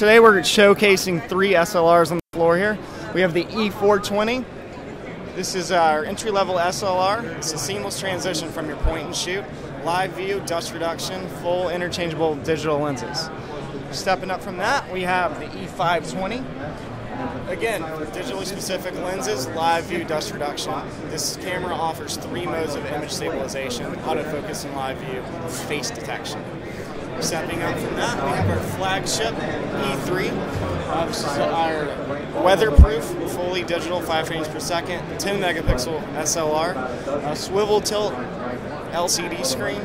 today we're showcasing three SLRs on the floor here. We have the E420. This is our entry-level SLR. It's a seamless transition from your point and shoot, live view, dust reduction, full interchangeable digital lenses. Stepping up from that, we have the E520. Again, digitally specific lenses, live view, dust reduction. This camera offers three modes of image stabilization, autofocus and live view, face detection. Stepping up from that, we have our flagship E3. Uh, our weatherproof, fully digital, 5 frames per second, 10 megapixel SLR, a swivel tilt LCD screen.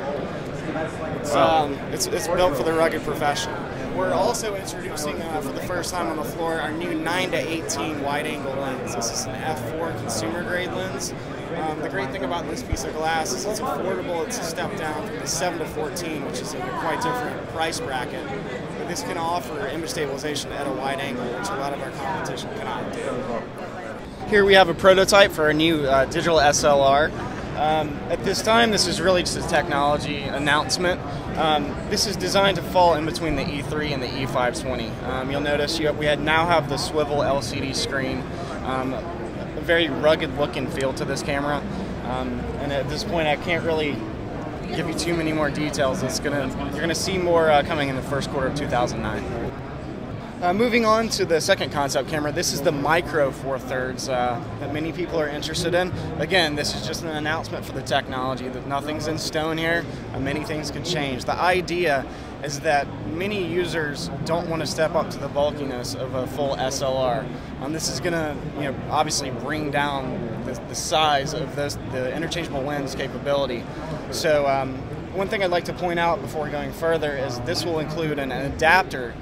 It's, um, it's, it's built for the rugged professional. We're also introducing uh, for the first time on the floor our new 9 to 18 wide angle lens. This is an f4 consumer grade lens. Um, the great thing about this piece of glass is it's affordable. It's a step down from the 7 to 14, which is a quite different price bracket. But this can offer image stabilization at a wide angle, which a lot of our competition cannot do. Here we have a prototype for a new uh, digital SLR. Um, at this time, this is really just a technology announcement. Um, this is designed to fall in between the E3 and the E520. Um, you'll notice you have, we had now have the swivel LCD screen, um, a very rugged look and feel to this camera. Um, and at this point, I can't really give you too many more details. It's gonna you're gonna see more uh, coming in the first quarter of 2009. Uh, moving on to the second concept camera, this is the micro four thirds uh, that many people are interested in. Again, this is just an announcement for the technology that nothing's in stone here, and many things can change. The idea is that many users don't want to step up to the bulkiness of a full SLR. Um, this is going to, you know, obviously bring down the, the size of this, the interchangeable lens capability. So. Um, one thing I'd like to point out before going further is this will include an adapter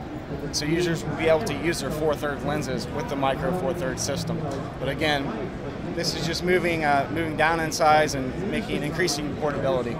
so users will be able to use their four-thirds lenses with the micro four-thirds system. But again, this is just moving uh, moving down in size and making increasing portability.